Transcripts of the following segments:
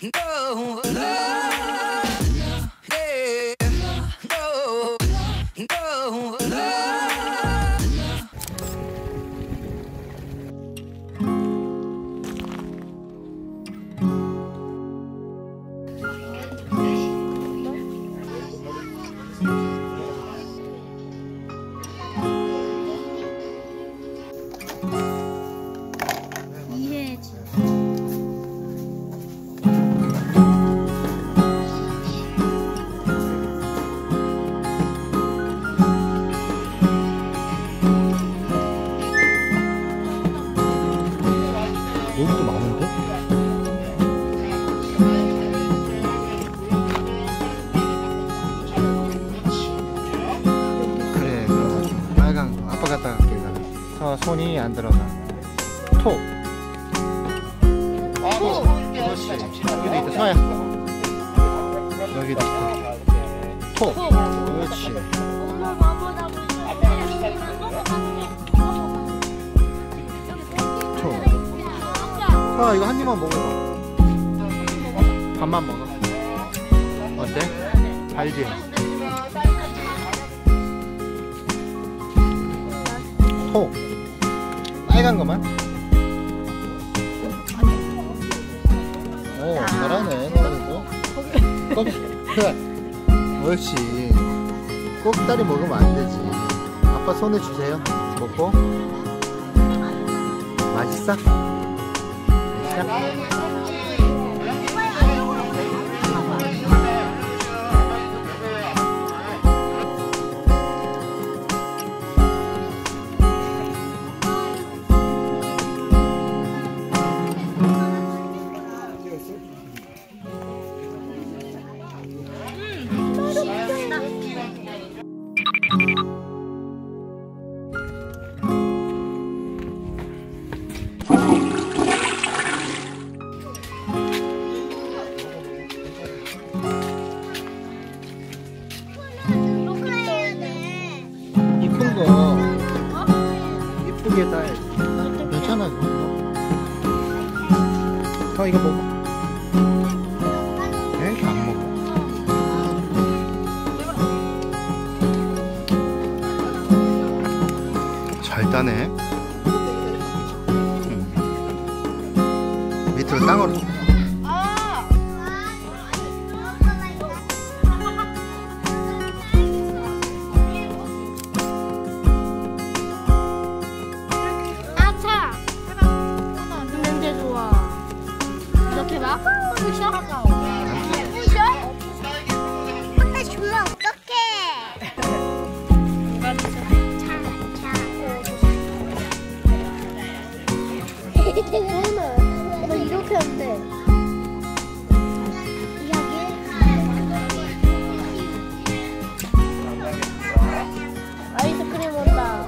no, no, yeah, no, no, no. 이해 서 손이 안 들어가. 토. 토. 그렇지 여기도 있다. 서야. 여기도 있다. 토. 그렇지. 나보다 볼래. 토. 서아 이거 한 입만 먹어봐. 밥만 먹어. 어때? 달지? 토 빨간 거만? 오 잘하네 너도 꼭 옳지 꼭다리 먹으면 안 되지 아빠 손에 주세요 먹고 맛있어? 맛있어? 이쁜 거 이쁘게 다 해. 괜찮아 그거. 어 이거 먹어 잘 따네 음. 밑으로 땅으로. 이렇게 봐. 부셔. 부셔. 너 이렇게 하면 돼. 아이스크림 온다.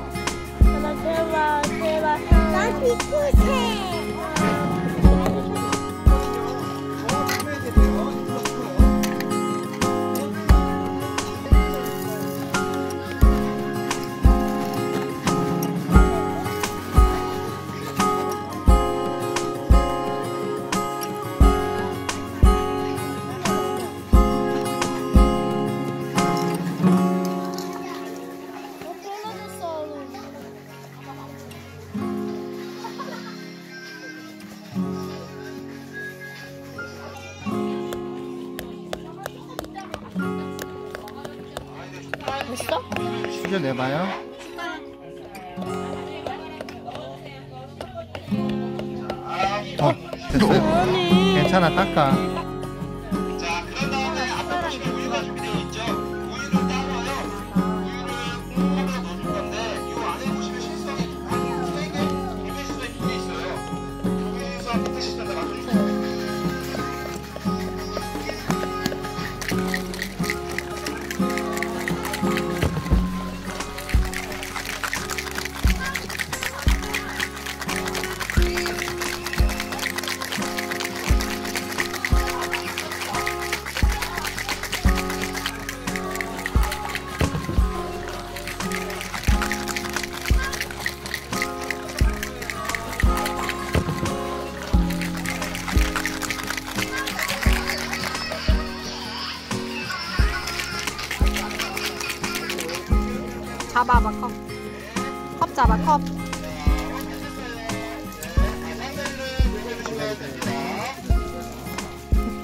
하나 제발 제발. 난 피크색. 어, 됐어? 수저 내봐요 어 됐어요 아니. 괜찮아 닦아 잡아봐 컵. 컵 잡아 컵.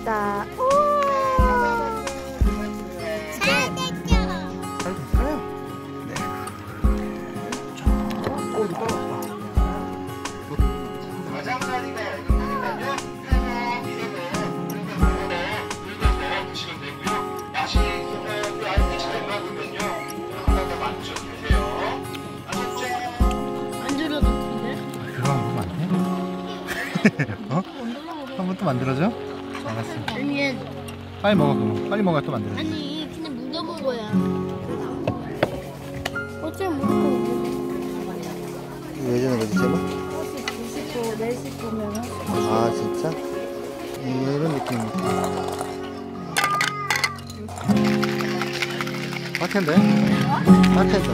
됐다. 만들어줘? 알았어. 아니, 빨리 먹어 그럼. 빨리 먹어야 또 만들어. 아니, 그냥 묻어 먹어야. 어쩜 먹고 왜 주는 거지 제목? 99, 4시 보면 아 진짜? 이런 느낌이니까. 바텐데? 바텐데.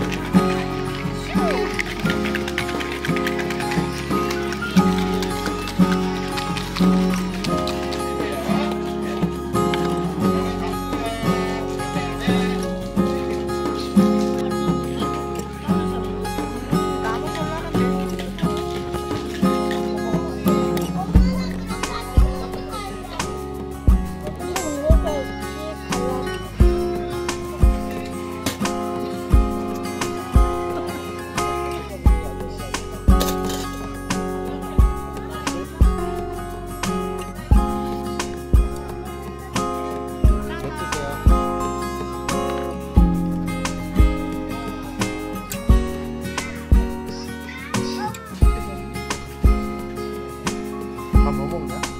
밥뭐 먹냐?